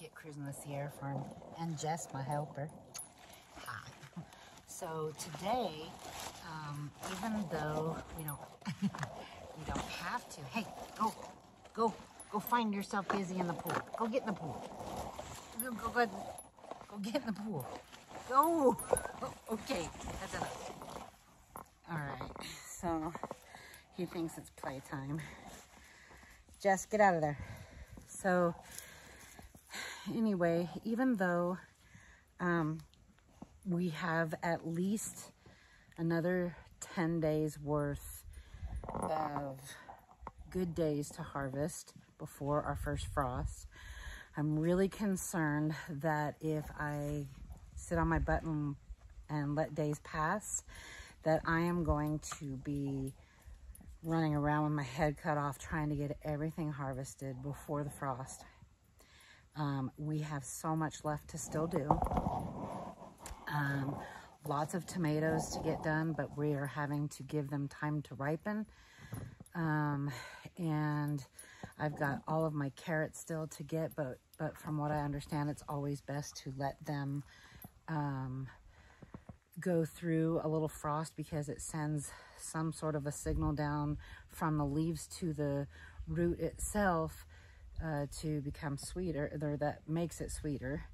get Krusin' the Sierra Farm and Jess, my helper. Hi. So today, um, even though you don't, we don't have to. Hey, go, go, go find yourself busy in the pool. Go get in the pool. Go, go, go, go get in the pool. Go. Okay, that's enough. All right. So he thinks it's playtime. Jess, get out of there. So anyway, even though um, we have at least another 10 days worth of good days to harvest before our first frost, I'm really concerned that if I sit on my butt and, and let days pass, that I am going to be running around with my head cut off trying to get everything harvested before the frost. Um, we have so much left to still do. Um, lots of tomatoes to get done, but we are having to give them time to ripen. Um, and I've got all of my carrots still to get, but, but from what I understand, it's always best to let them um, go through a little frost because it sends some sort of a signal down from the leaves to the root itself uh, to become sweeter, or that makes it sweeter.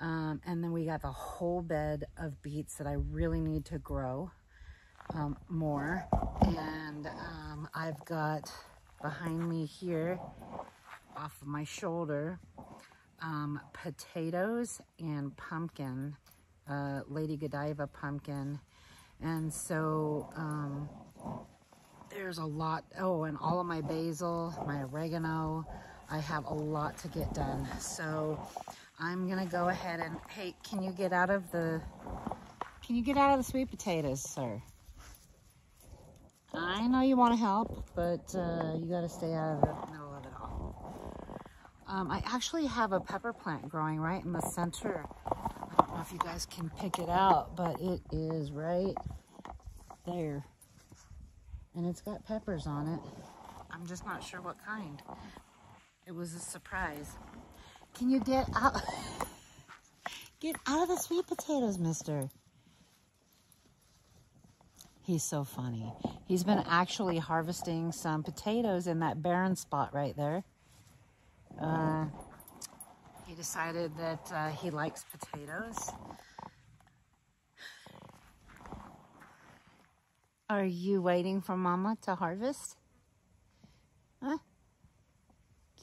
Um, and then we got the whole bed of beets that I really need to grow um, more. And um, I've got behind me here, off of my shoulder, um, potatoes and pumpkin, uh, Lady Godiva pumpkin. And so um, there's a lot, oh, and all of my basil, my oregano, I have a lot to get done. So I'm gonna go ahead and, hey, can you get out of the, can you get out of the sweet potatoes, sir? I know you wanna help, but uh, you gotta stay out of the middle of it all. Um, I actually have a pepper plant growing right in the center. I don't know if you guys can pick it out, but it is right there. And it's got peppers on it. I'm just not sure what kind. It was a surprise. Can you get out? get out of the sweet potatoes, mister. He's so funny. He's been actually harvesting some potatoes in that barren spot right there. Uh, he decided that uh, he likes potatoes. Are you waiting for Mama to harvest? Huh?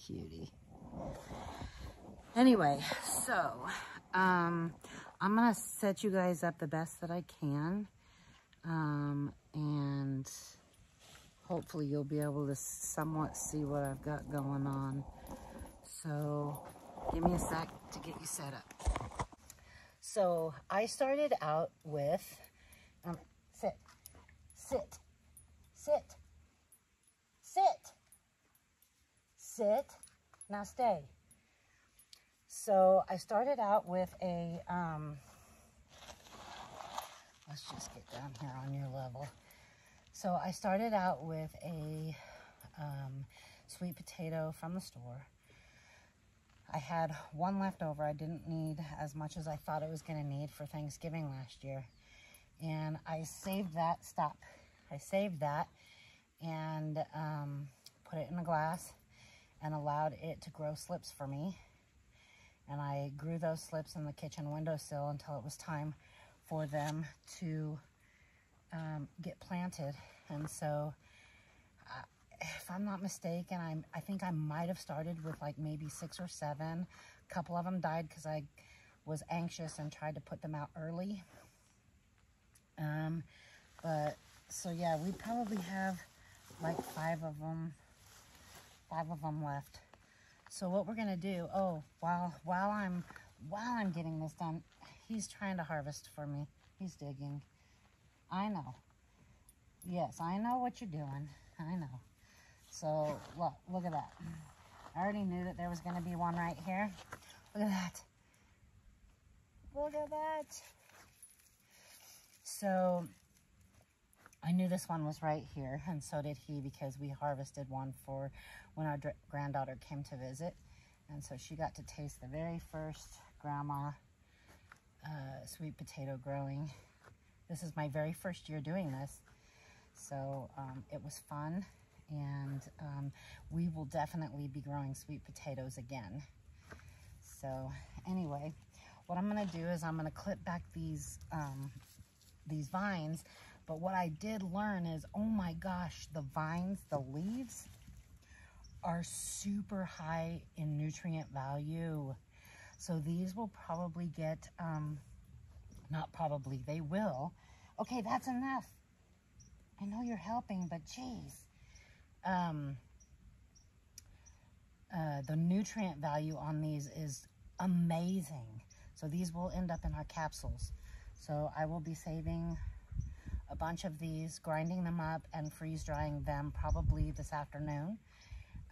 Cutie. Anyway, so um, I'm going to set you guys up the best that I can. Um, and hopefully you'll be able to somewhat see what I've got going on. So give me a sec to get you set up. So I started out with, um, sit, sit, sit, sit sit, now stay. So I started out with a, um, let's just get down here on your level. So I started out with a um, sweet potato from the store. I had one left over. I didn't need as much as I thought it was going to need for Thanksgiving last year. And I saved that, stop. I saved that and um, put it in a glass and allowed it to grow slips for me. And I grew those slips in the kitchen windowsill until it was time for them to um, get planted. And so, uh, if I'm not mistaken, I'm, I think I might have started with like maybe six or seven. A couple of them died because I was anxious and tried to put them out early. Um, but, so yeah, we probably have like five of them five of them left. So what we're gonna do, oh, while while I'm while I'm getting this done, he's trying to harvest for me. He's digging. I know. Yes, I know what you're doing. I know. So look, look at that. I already knew that there was gonna be one right here. Look at that. Look at that. So I knew this one was right here, and so did he because we harvested one for when our granddaughter came to visit. And so she got to taste the very first grandma uh, sweet potato growing. This is my very first year doing this. So um, it was fun and um, we will definitely be growing sweet potatoes again. So anyway, what I'm gonna do is I'm gonna clip back these, um, these vines, but what I did learn is, oh my gosh, the vines, the leaves are super high in nutrient value. So these will probably get, um, not probably, they will. Okay, that's enough. I know you're helping, but geez. Um, uh, the nutrient value on these is amazing. So these will end up in our capsules. So I will be saving a bunch of these, grinding them up and freeze drying them probably this afternoon.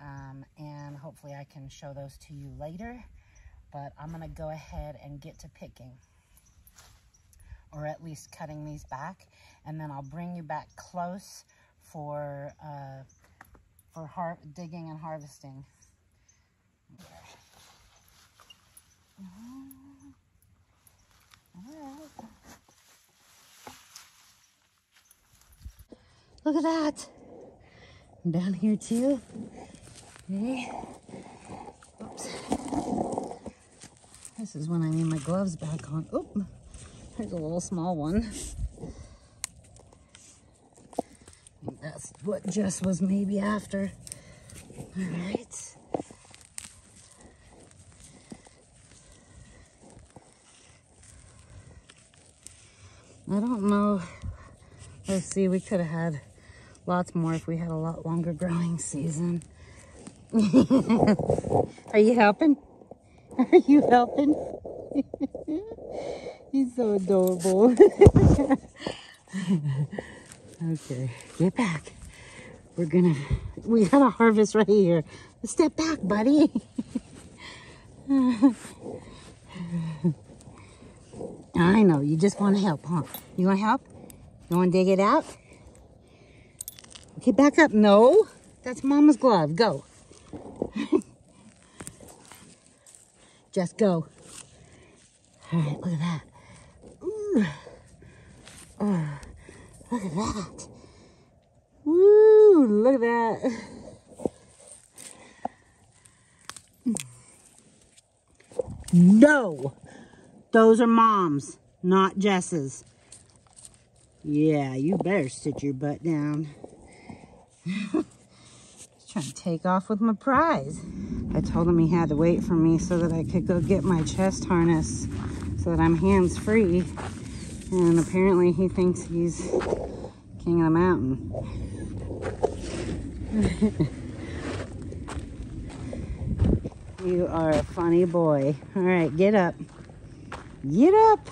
Um, and hopefully I can show those to you later. But I'm gonna go ahead and get to picking or at least cutting these back. And then I'll bring you back close for, uh, for digging and harvesting. Look at that. Down here too. Okay. Oops. This is when I need my gloves back on. Oop. There's a little small one. That's what Jess was maybe after. All right. I don't know. Let's see, we could have had lots more if we had a lot longer growing season. Are you helping? Are you helping? He's so adorable. okay, get back. We're gonna, we got a harvest right here. Step back, buddy. I know, you just want to help, huh? You want to help? You want to dig it out? Okay, back up. No, that's Mama's glove. Go. just go. All right, look at that. Ooh. Oh, look at that. Woo, look at that. No. Those are mom's, not Jess's. Yeah, you better sit your butt down. Trying to take off with my prize. I told him he had to wait for me so that I could go get my chest harness so that I'm hands-free. And apparently he thinks he's king of the mountain. you are a funny boy. All right, get up. Get up.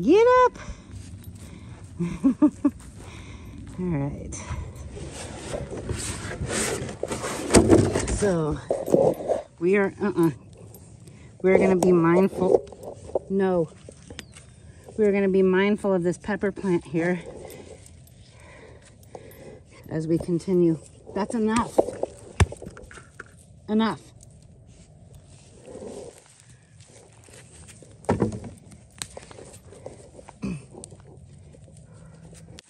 Get up. All right. So we are, uh-uh. We're going to be mindful. No. We're going to be mindful of this pepper plant here as we continue. That's enough. Enough.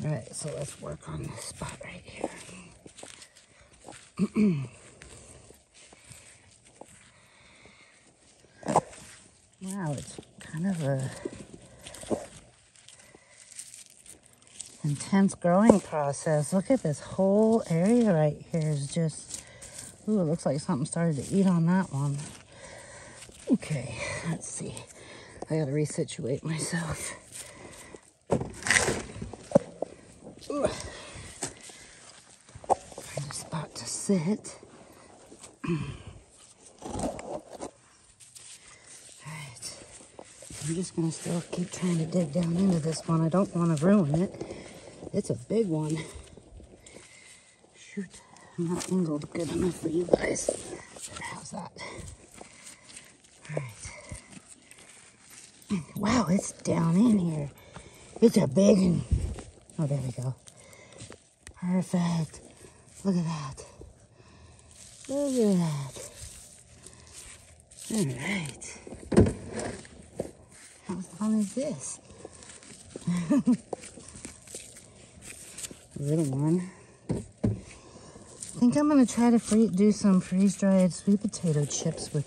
All right, so let's work on this spot right here. wow, it's kind of a intense growing process. Look at this whole area right here is just, ooh, it looks like something started to eat on that one. Okay, let's see. I gotta resituate myself. Find a spot to sit. Alright. I'm just gonna still keep trying to dig down into this one. I don't want to ruin it. It's a big one. Shoot, I'm not angled good enough for you guys. How's that? Alright. Wow, it's down in here. It's a big one. Oh, there we go. Perfect. Look at that. Look at that. All right. How fun is this? Little one. I think I'm gonna try to do some freeze-dried sweet potato chips with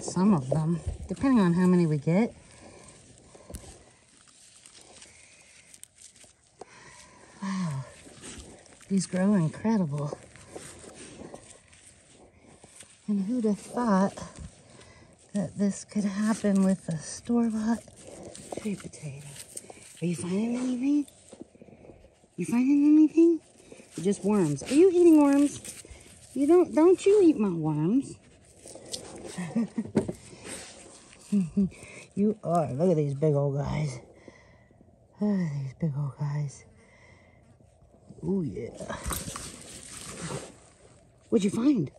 some of them, depending on how many we get. These grow incredible. And who'd have thought that this could happen with a store-bought sweet potato? Are you finding anything? You finding anything? Just worms. Are you eating worms? You don't, don't you eat my worms? you are. Look at these big old guys. At these big old guys. Oh yeah. What'd you find?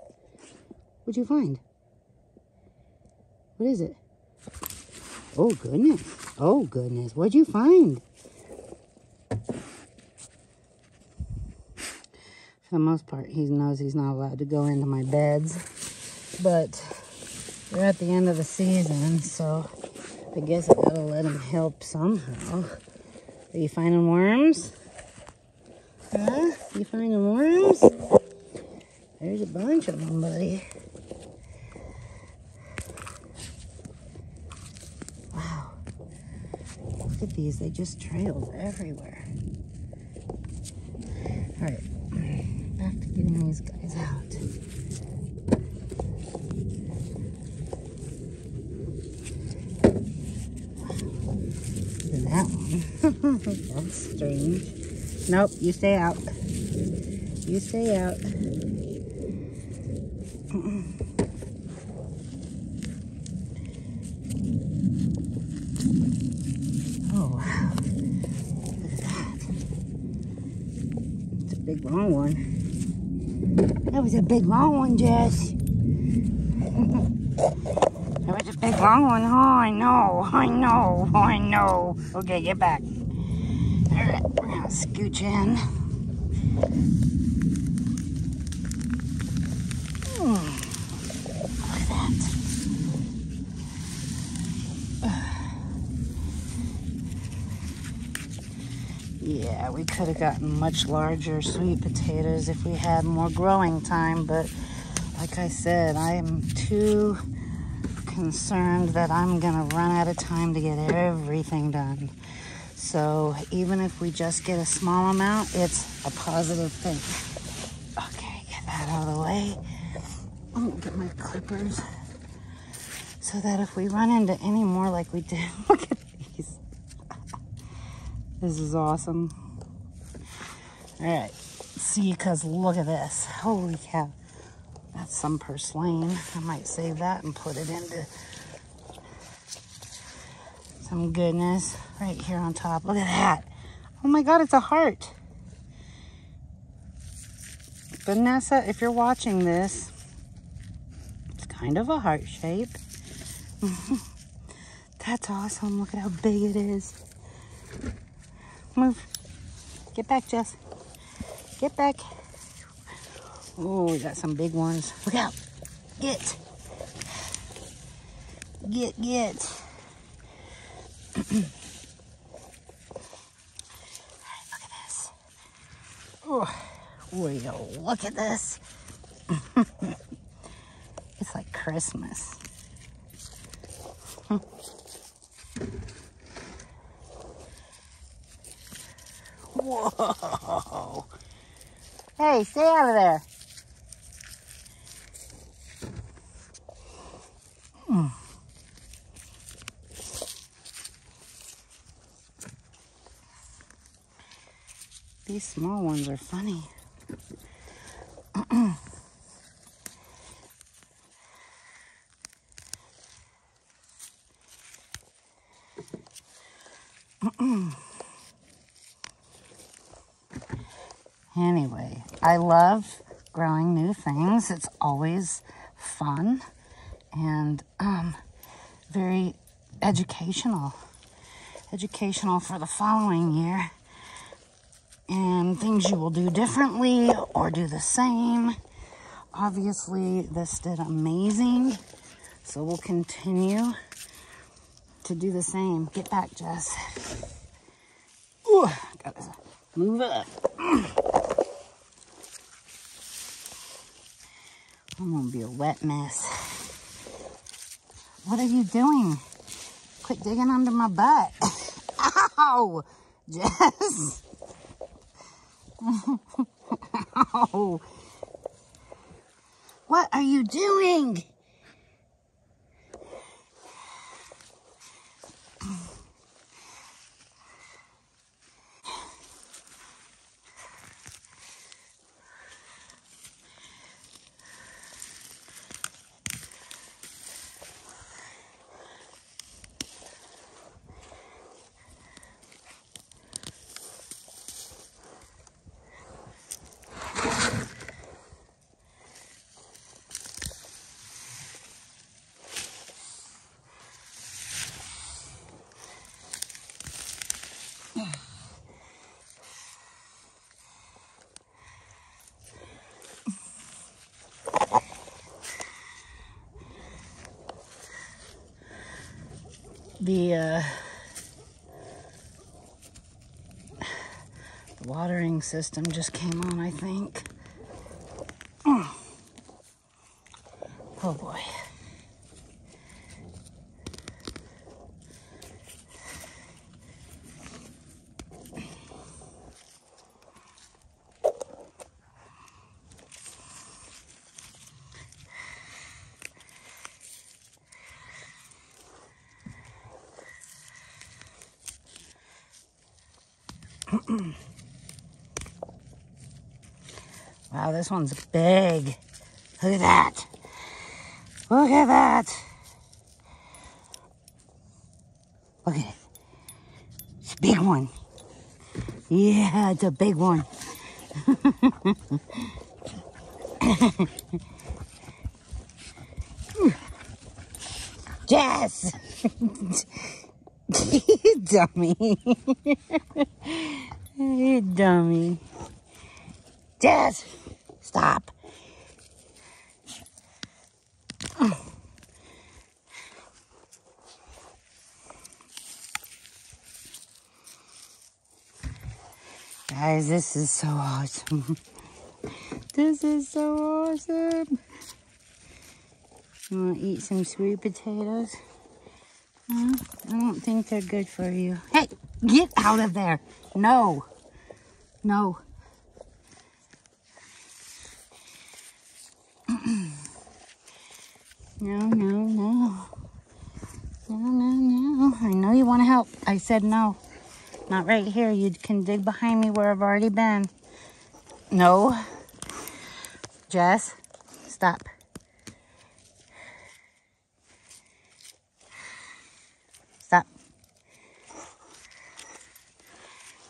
What'd you find? What is it? Oh goodness. Oh goodness. What'd you find? For the most part, he knows he's not allowed to go into my beds. But we're at the end of the season, so I guess I gotta let him help somehow. Are you finding worms? Huh? You finding worms? There's a bunch of them, buddy. Wow. Look at these. They just trailed everywhere. All right. Back to getting these guys out. That one. That's strange. Nope, you stay out. You stay out. Oh, wow. Look at that. It's a big long one. That was a big long one, Jess. that was a big long one. Oh, I know. I know. I know. Okay, get back. Scooch in. Hmm, Look at that. Yeah, we could have gotten much larger sweet potatoes if we had more growing time, but like I said, I am too concerned that I'm gonna run out of time to get everything done. So even if we just get a small amount, it's a positive thing. Okay, get that out of the way. I'm gonna get my clippers so that if we run into any more like we did, look at these. This is awesome. All right, see, because look at this. Holy cow. That's some purslane. I might save that and put it into some goodness right here on top. Look at that. Oh my God, it's a heart. Vanessa, if you're watching this, it's kind of a heart shape. That's awesome. Look at how big it is. Move. Get back, Jess. Get back. Oh, we got some big ones. Look out. Get. Get, get. Look at this. Oh, will look at this? it's like Christmas. Whoa. Hey, stay out of there. These small ones are funny. Anyway, I love growing new things. It's always fun and um, very educational. Educational for the following year. And things you will do differently or do the same. Obviously, this did amazing So we'll continue to do the same. Get back, Jess. Ooh, gotta move up. I'm gonna be a wet mess. What are you doing? Quit digging under my butt. Ow! Jess. Ow. What are you doing? The uh, the watering system just came on, I think. Oh, oh boy. This one's big. Look at that. Look at that. Look at it. It's a big one. Yeah, it's a big one. Jess! dummy. you dummy. Jess, stop. Guys, this is so awesome. This is so awesome. You want to eat some sweet potatoes? Huh? I don't think they're good for you. Hey, get out of there. No. No. no, no, no. No, no, no. I know you want to help. I said no. Not right here. You can dig behind me where I've already been. No. Jess, stop. Stop.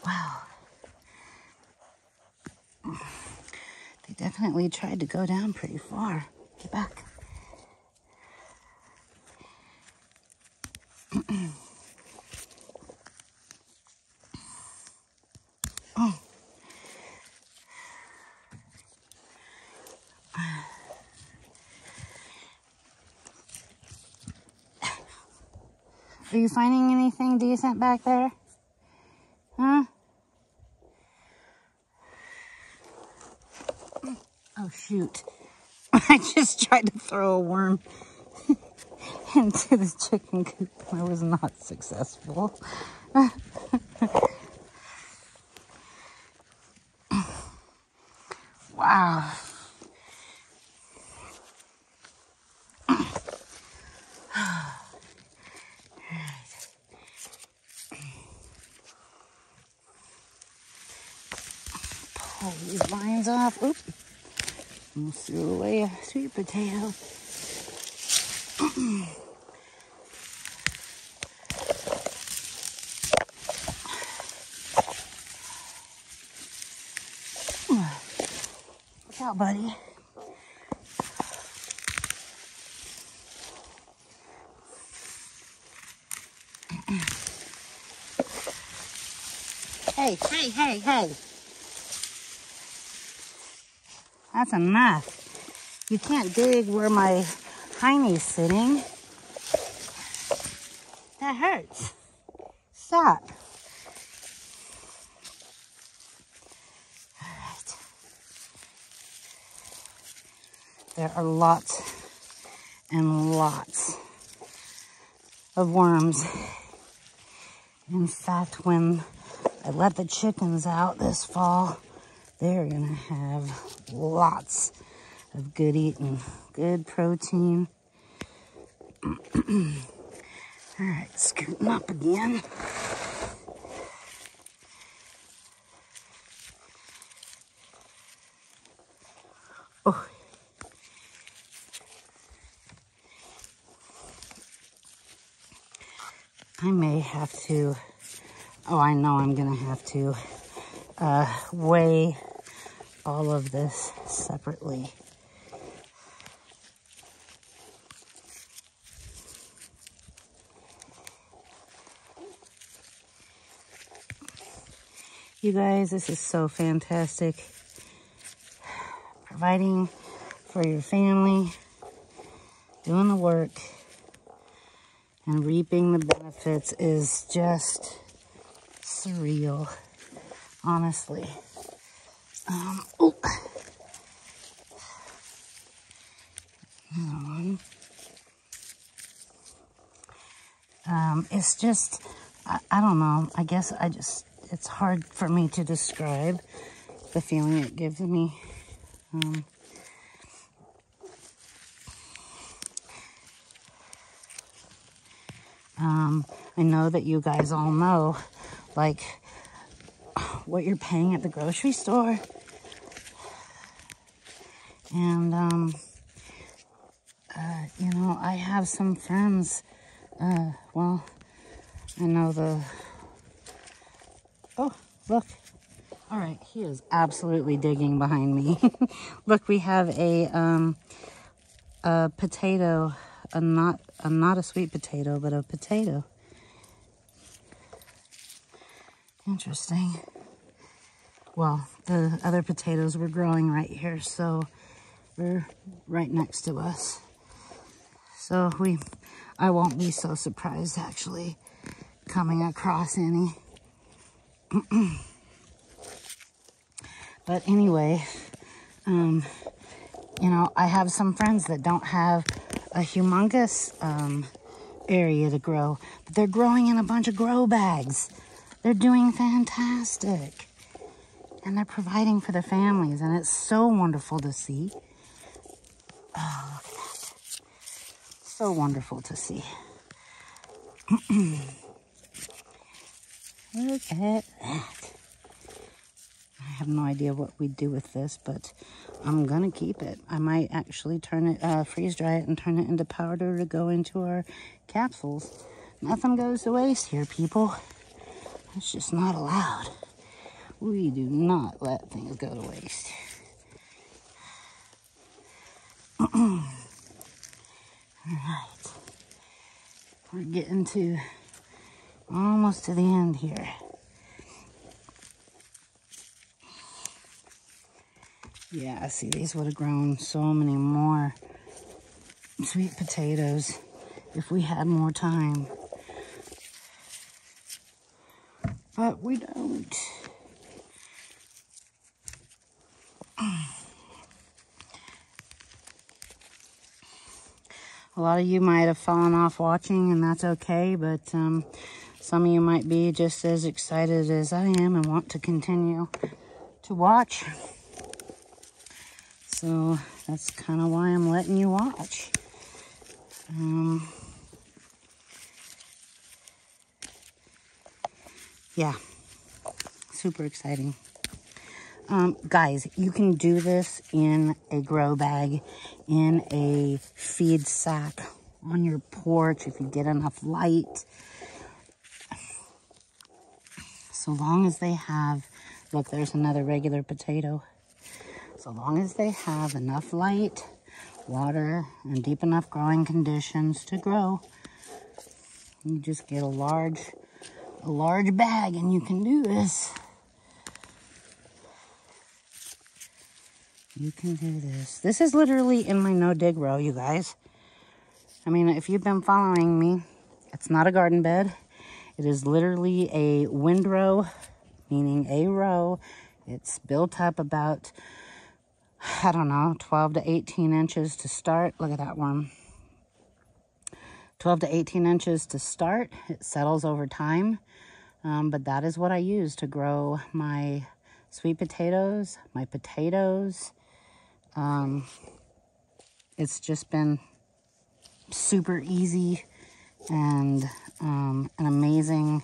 Wow. They definitely tried to go down pretty far. Get back. Are you finding anything decent back there? Huh? Oh, shoot. I just tried to throw a worm into the chicken coop. I was not successful. wow. Pull these lines off. Oop. Almost threw away a sweet potato. Look out, buddy. Hey, hey, hey, hey. That's enough. You can't dig where my Tiny sitting. That hurts. Stop. All right. There are lots and lots of worms. In fact, when I let the chickens out this fall, they're gonna have lots of good eating, good protein. All right, scoot them up again. Oh. I may have to, oh, I know I'm going to have to uh, weigh all of this separately. You guys, this is so fantastic. Providing for your family, doing the work, and reaping the benefits is just surreal, honestly. Um, oh. Um, it's just, I, I don't know, I guess I just it's hard for me to describe the feeling it gives me. Um, um, I know that you guys all know, like, what you're paying at the grocery store. And, um, uh, you know, I have some friends, uh, well, I know the Oh, look. All right, he is absolutely digging behind me. look, we have a um, a potato, a not a not a sweet potato, but a potato. Interesting. Well, the other potatoes were growing right here, so we're right next to us. So we, I won't be so surprised actually coming across any. but anyway, um, you know, I have some friends that don't have a humongous um, area to grow, but they're growing in a bunch of grow bags. They're doing fantastic. And they're providing for their families, and it's so wonderful to see. Oh, look at that. So wonderful to see. Look at that. I have no idea what we'd do with this, but I'm going to keep it. I might actually turn it, uh, freeze dry it and turn it into powder to go into our capsules. Nothing goes to waste here, people. It's just not allowed. We do not let things go to waste. All right. We're getting to almost to the end here. Yeah, see, these would have grown so many more sweet potatoes if we had more time. But we don't. A lot of you might have fallen off watching, and that's okay, but um, some of you might be just as excited as I am and want to continue to watch. So that's kind of why I'm letting you watch. Um, yeah, super exciting. Um, guys, you can do this in a grow bag, in a feed sack, on your porch if you get enough light so long as they have, look, there's another regular potato. So long as they have enough light, water, and deep enough growing conditions to grow, you just get a large, a large bag and you can do this. You can do this. This is literally in my no-dig row, you guys. I mean, if you've been following me, it's not a garden bed. It is literally a windrow, meaning a row. It's built up about, I don't know, 12 to 18 inches to start. Look at that one. 12 to 18 inches to start. It settles over time. Um, but that is what I use to grow my sweet potatoes, my potatoes. Um, it's just been super easy and um, an amazing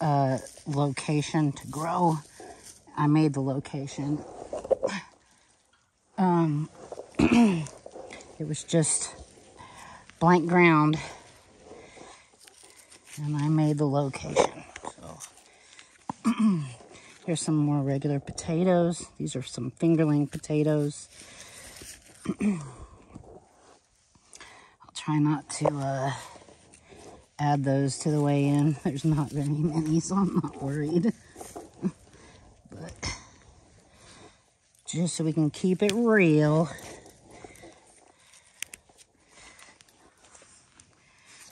uh, location to grow. I made the location. Um, it was just blank ground and I made the location. So here's some more regular potatoes. These are some fingerling potatoes. I'll try not to uh, add those to the weigh in. There's not very many, so I'm not worried. but just so we can keep it real.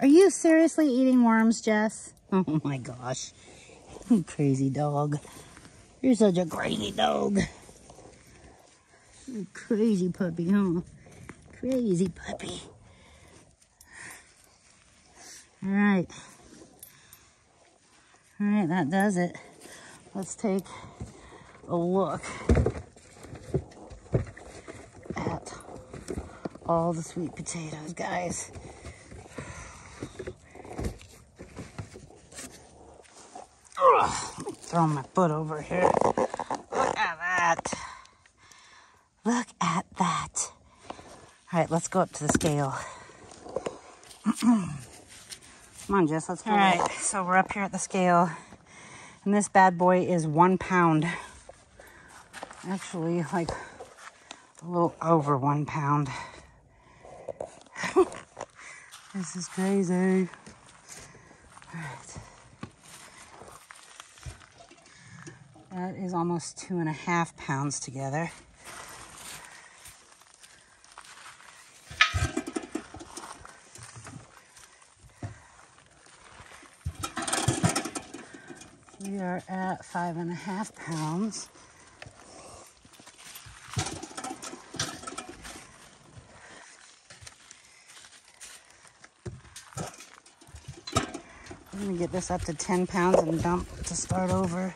Are you seriously eating worms, Jess? Oh my gosh. You crazy dog. You're such a crazy dog. You crazy puppy, huh? Crazy puppy. All right. All right, that does it. Let's take a look at all the sweet potatoes, guys. throw my foot over here. Look at that. Look at that. All right, let's go up to the scale. Come on, Jess, let's go. All right, so we're up here at the scale. And this bad boy is one pound. Actually, like a little over one pound. this is crazy. All right. That is almost two and a half pounds together. We are at five and a half pounds. I'm gonna get this up to 10 pounds and dump to start over.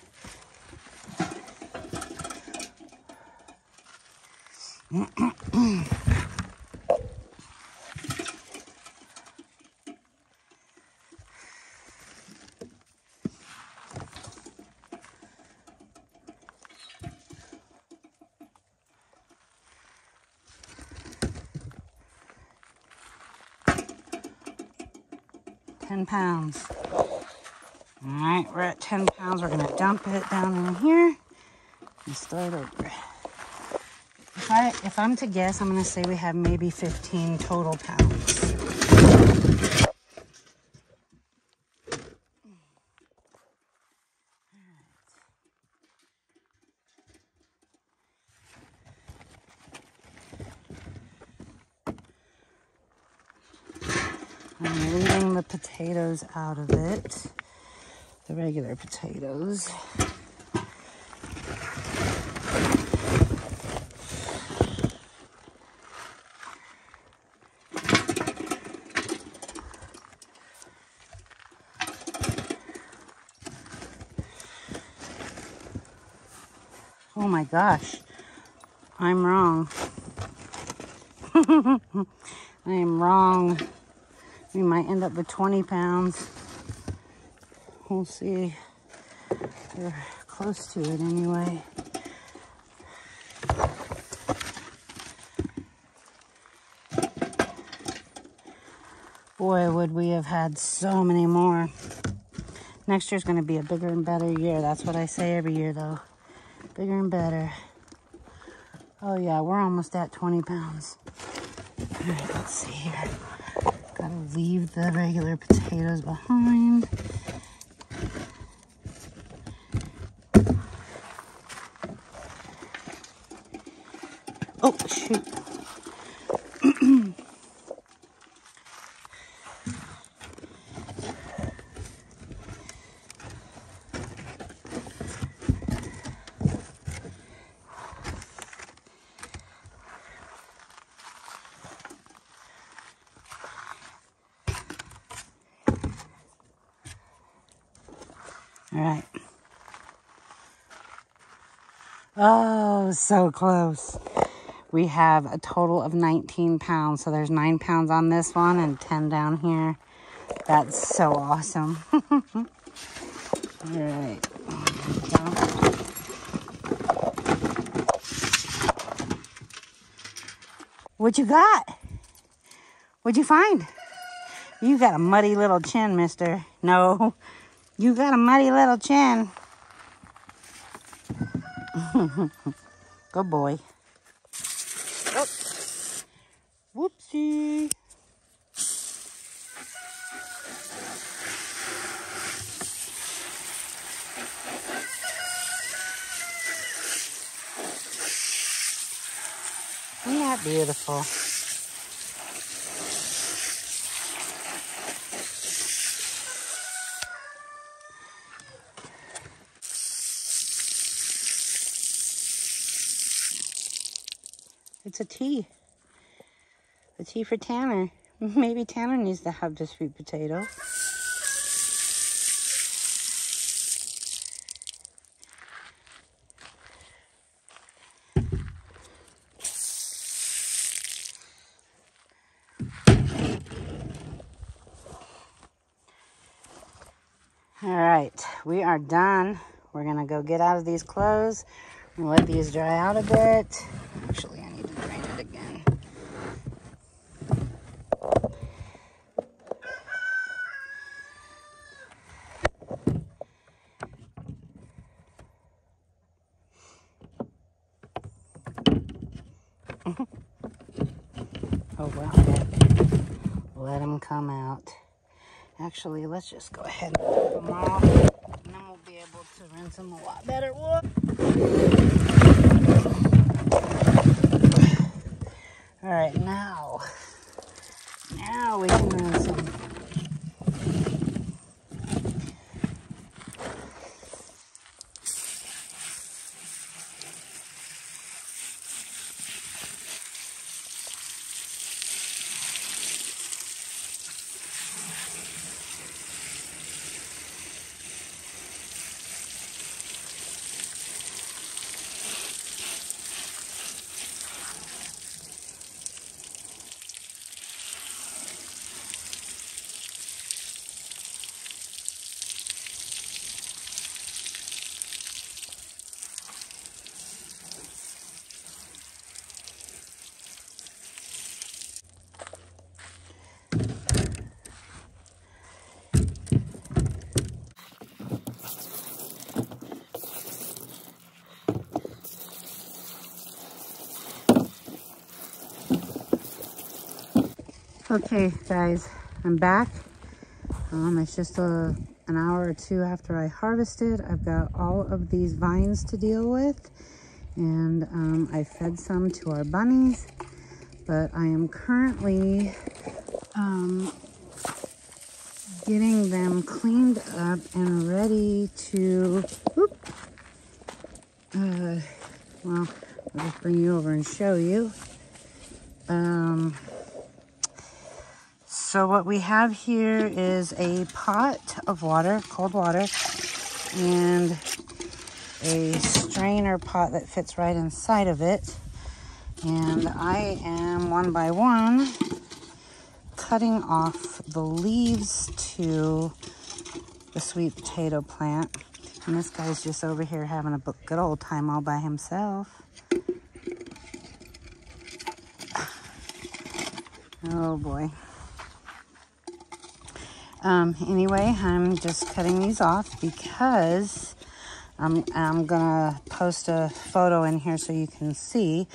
pounds. All right, we're at 10 pounds. We're gonna dump it down in here and start over. If I if I'm to guess, I'm gonna say we have maybe 15 total pounds. I'm the potatoes out of it, the regular potatoes. Oh my gosh, I'm wrong. I am wrong. We might end up with 20 pounds. We'll see. We're close to it anyway. Boy, would we have had so many more. Next year's going to be a bigger and better year. That's what I say every year, though. Bigger and better. Oh, yeah, we're almost at 20 pounds. All right, let's see here. Leave the regular potatoes behind. Oh, shoot. All right. Oh, so close. We have a total of 19 pounds. So there's nine pounds on this one and 10 down here. That's so awesome. All right. What you got? What'd you find? You got a muddy little chin, mister. No, you got a muddy little chin. Good boy. Oh. Whoopsie. Isn't that beautiful? It's a tea. A tea for Tanner. Maybe Tanner needs to have the sweet potato. All right, we are done. We're gonna go get out of these clothes and let these dry out a bit. Actually, I need to drain it again. oh, well, let them come out. Actually, let's just go ahead and wipe them off, and then we'll be able to rinse them a lot better. Whoop. All right, now, now we can rinse them. Okay, guys, I'm back. Um, it's just a, an hour or two after I harvested. I've got all of these vines to deal with, and um, I fed some to our bunnies, but I am currently um, getting them cleaned up and ready to, whoop, uh, well, I'll just bring you over and show you. Um, so what we have here is a pot of water, cold water, and a strainer pot that fits right inside of it. And I am one by one cutting off the leaves to the sweet potato plant. And this guy's just over here having a good old time all by himself. Oh boy. Um, anyway, I'm just cutting these off because I'm, I'm gonna post a photo in here so you can see,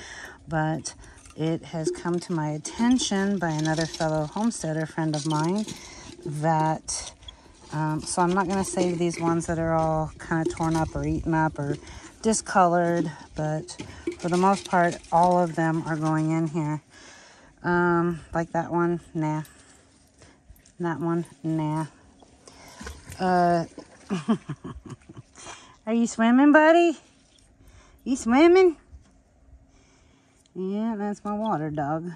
but it has come to my attention by another fellow homesteader friend of mine that, um, so I'm not gonna save these ones that are all kind of torn up or eaten up or discolored, but for the most part, all of them are going in here. Um, like that one, nah. That one, nah. Uh, are you swimming, buddy? You swimming? Yeah, that's my water dog.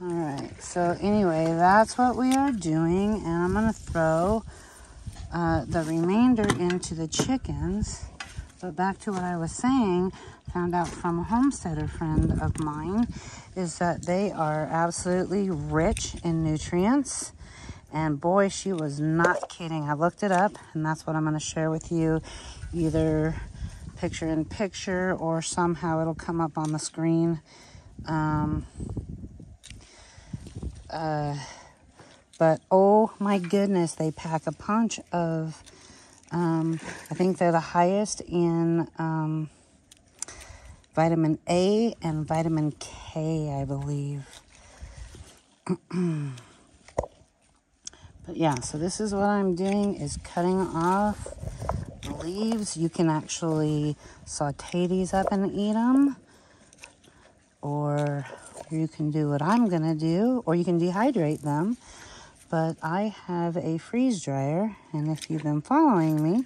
All right, so anyway, that's what we are doing, and I'm gonna throw uh, the remainder into the chickens. But back to what I was saying, found out from a homesteader friend of mine, is that they are absolutely rich in nutrients. And boy, she was not kidding. I looked it up, and that's what I'm going to share with you, either picture in picture or somehow it'll come up on the screen. Um, uh, but oh my goodness, they pack a punch of um, I think they're the highest in um, vitamin A and vitamin K, I believe. but yeah, so this is what I'm doing is cutting off the leaves. You can actually saute these up and eat them. Or you can do what I'm going to do, or you can dehydrate them but I have a freeze dryer, and if you've been following me,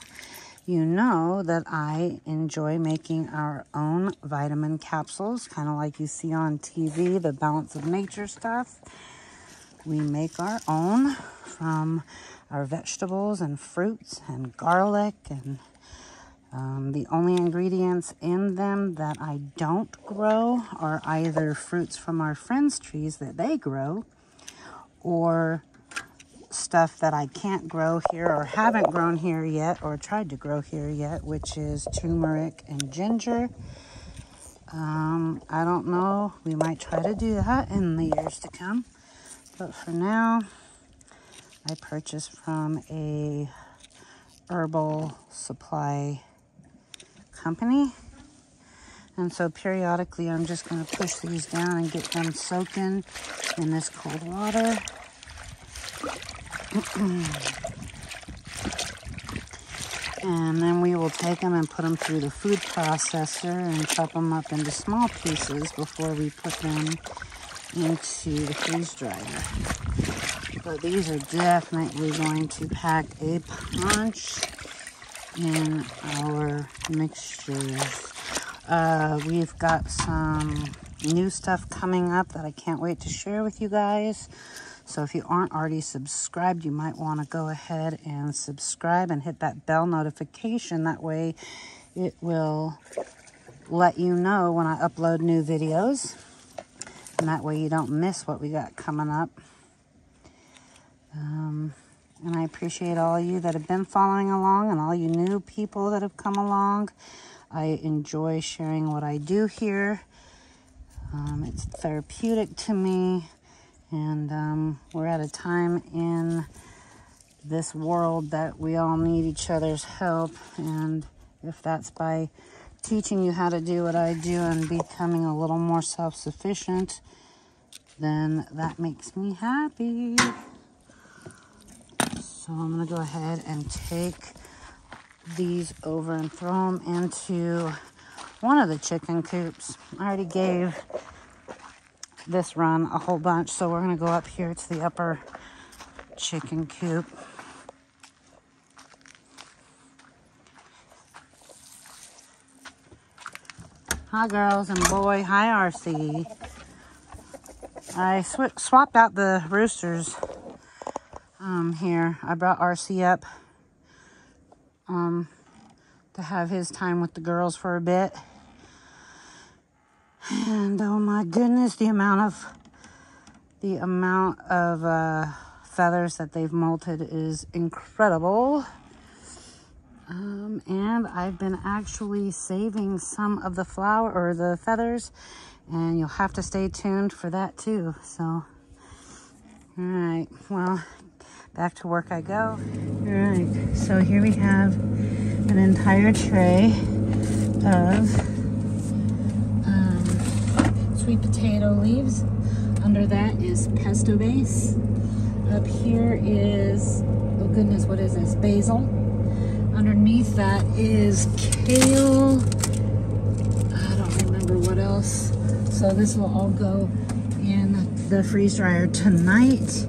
you know that I enjoy making our own vitamin capsules, kind of like you see on TV, the Balance of Nature stuff. We make our own from our vegetables and fruits and garlic and um, the only ingredients in them that I don't grow are either fruits from our friends' trees that they grow or stuff that I can't grow here or haven't grown here yet or tried to grow here yet, which is turmeric and ginger. Um, I don't know. We might try to do that in the years to come. But for now, I purchased from a herbal supply company. And so periodically I'm just going to push these down and get them soaking in this cold water. And then we will take them and put them through the food processor and chop them up into small pieces before we put them into the freeze dryer. But these are definitely going to pack a punch in our mixtures. Uh, we've got some new stuff coming up that I can't wait to share with you guys. So if you aren't already subscribed, you might want to go ahead and subscribe and hit that bell notification. That way it will let you know when I upload new videos. And that way you don't miss what we got coming up. Um, and I appreciate all you that have been following along and all you new people that have come along. I enjoy sharing what I do here. Um, it's therapeutic to me. And um, we're at a time in this world that we all need each other's help. And if that's by teaching you how to do what I do and becoming a little more self sufficient, then that makes me happy. So I'm going to go ahead and take these over and throw them into one of the chicken coops. I already gave this run a whole bunch. So we're going to go up here to the upper chicken coop. Hi, girls and boy. Hi, RC. I sw swapped out the roosters um, here. I brought RC up um, to have his time with the girls for a bit. And oh my goodness, the amount of the amount of uh, feathers that they've molted is incredible. Um, and I've been actually saving some of the flower or the feathers and you'll have to stay tuned for that too. So, all right, well, back to work I go. All right, so here we have an entire tray of sweet potato leaves. Under that is pesto base. Up here is, oh goodness, what is this? Basil. Underneath that is kale. I don't remember what else. So this will all go in the freeze dryer tonight.